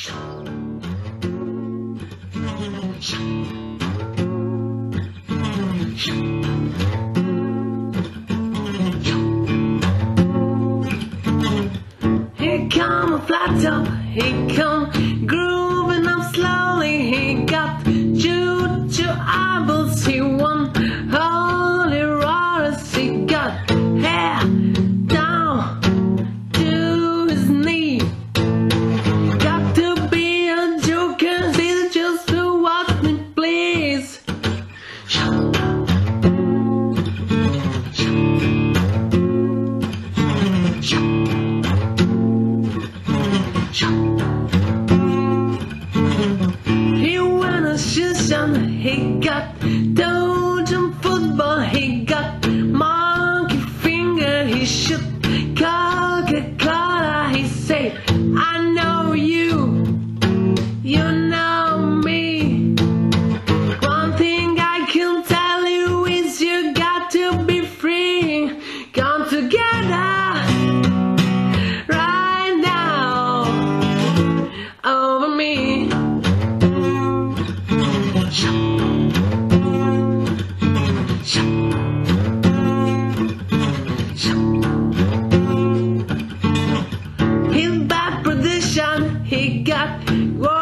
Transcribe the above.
Here come a flat top, here come groove. I know you. You He got. Whoa.